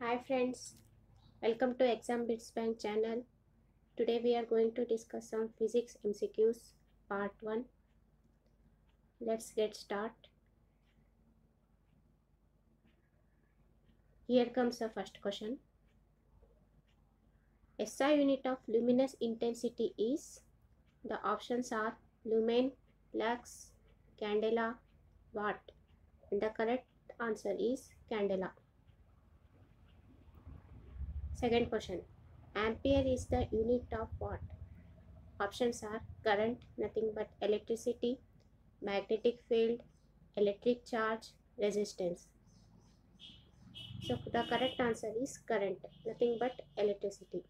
Hi friends, welcome to Exam Bits Bank channel. Today we are going to discuss some physics MCQs part 1. Let's get start. Here comes the first question. SI unit of luminous intensity is the options are lumen, lux, candela, watt. And the correct answer is candela. Second question. Ampere is the unit of what? Options are current, nothing but electricity, magnetic field, electric charge, resistance. So the correct answer is current, nothing but electricity.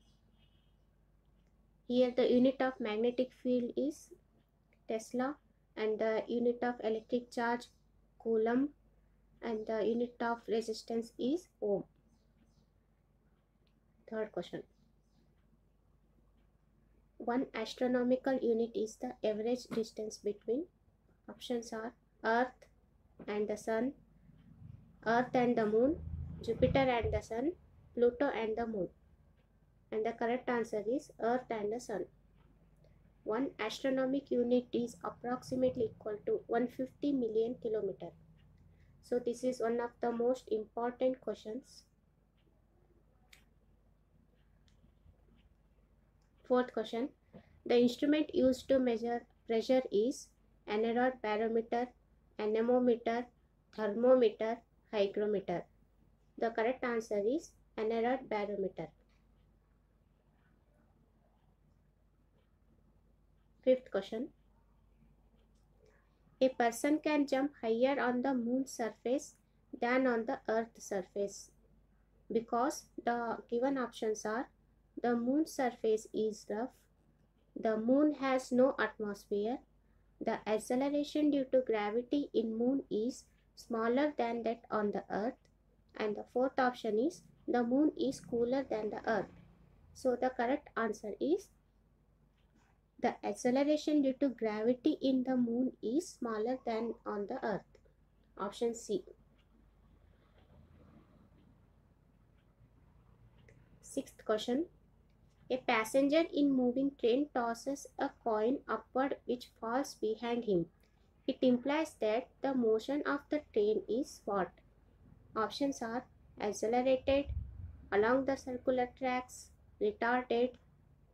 Here the unit of magnetic field is Tesla and the unit of electric charge Coulomb and the unit of resistance is Ohm. Third question. One astronomical unit is the average distance between options are Earth and the Sun, Earth and the Moon, Jupiter and the Sun, Pluto and the Moon. And the correct answer is Earth and the Sun. One astronomic unit is approximately equal to 150 million kilometer. So this is one of the most important questions Fourth question. The instrument used to measure pressure is aneroid barometer, anemometer, thermometer, hygrometer. The correct answer is aneroid barometer. Fifth question. A person can jump higher on the moon's surface than on the earth's surface because the given options are the moon's surface is rough. The moon has no atmosphere. The acceleration due to gravity in moon is smaller than that on the earth. And the fourth option is the moon is cooler than the earth. So the correct answer is the acceleration due to gravity in the moon is smaller than on the earth. Option C. Sixth question. A passenger in moving train tosses a coin upward which falls behind him. It implies that the motion of the train is what? Options are accelerated, along the circular tracks, retarded.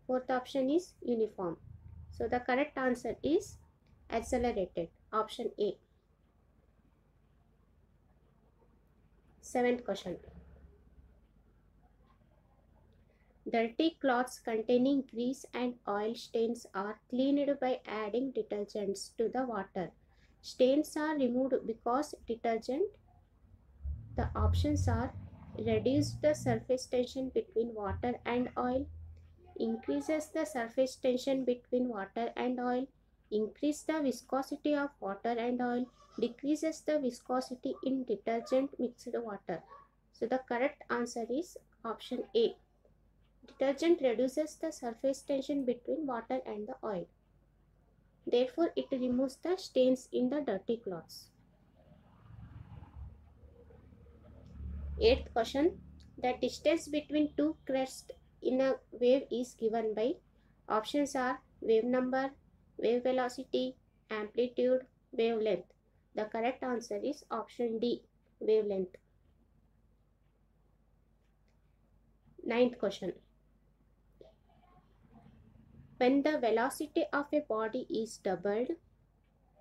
Fourth option is uniform. So the correct answer is accelerated. Option A. Seventh question. Dirty cloths containing grease and oil stains are cleaned by adding detergents to the water. Stains are removed because detergent. The options are reduce the surface tension between water and oil, increases the surface tension between water and oil, increase the viscosity of water and oil, decreases the viscosity in detergent mixed water. So the correct answer is option A. Detergent reduces the surface tension between water and the oil. Therefore, it removes the stains in the dirty cloths. Eighth question. The distance between two crests in a wave is given by options are wave number, wave velocity, amplitude, wavelength. The correct answer is option D, wavelength. Ninth question. When the velocity of a body is doubled,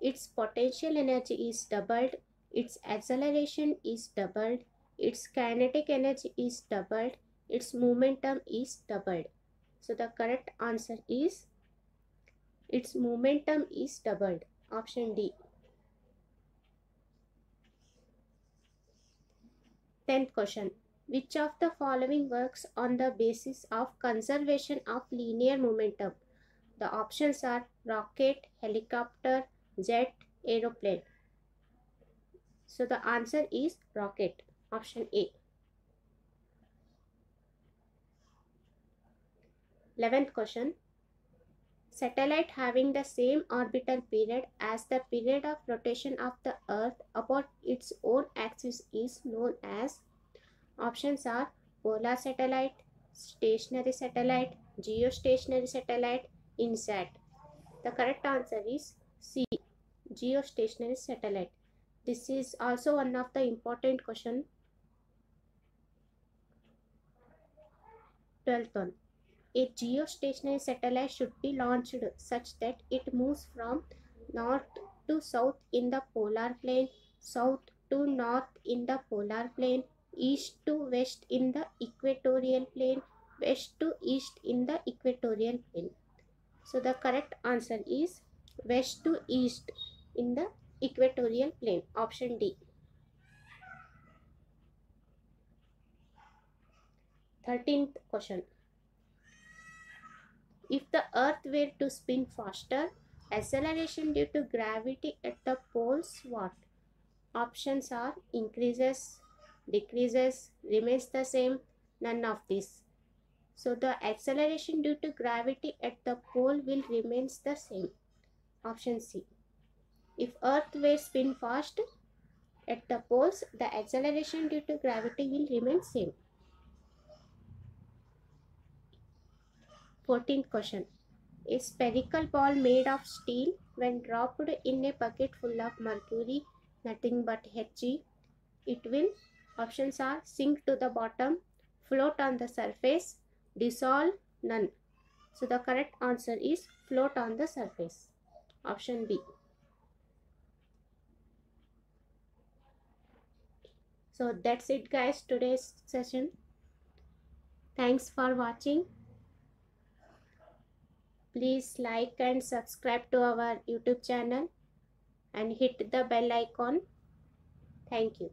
its potential energy is doubled, its acceleration is doubled, its kinetic energy is doubled, its momentum is doubled. So the correct answer is its momentum is doubled. Option D. Tenth question. Which of the following works on the basis of conservation of linear momentum? The options are rocket, helicopter, jet, aeroplane. So the answer is rocket. Option A. 11th question. Satellite having the same orbital period as the period of rotation of the earth about its own axis is known as options are polar satellite, stationary satellite, geostationary satellite, INSAT. The correct answer is C. Geostationary satellite. This is also one of the important question. 12th one. A geostationary satellite should be launched such that it moves from north to south in the polar plane, south to north in the polar plane, east to west in the equatorial plane, west to east in the equatorial plane. So the correct answer is west to east in the equatorial plane. Option D. 13th question. If the earth were to spin faster, acceleration due to gravity at the poles what? Options are increases, decreases, remains the same, none of these. So the acceleration due to gravity at the pole will remains the same. Option C. If earth were spin fast at the poles, the acceleration due to gravity will remain same. 14th question. A spherical ball made of steel when dropped in a bucket full of mercury, nothing but Hg, it will, options are sink to the bottom, float on the surface, dissolve, none. So the correct answer is float on the surface. Option B. So that's it guys today's session. Thanks for watching. Please like and subscribe to our YouTube channel and hit the bell icon. Thank you.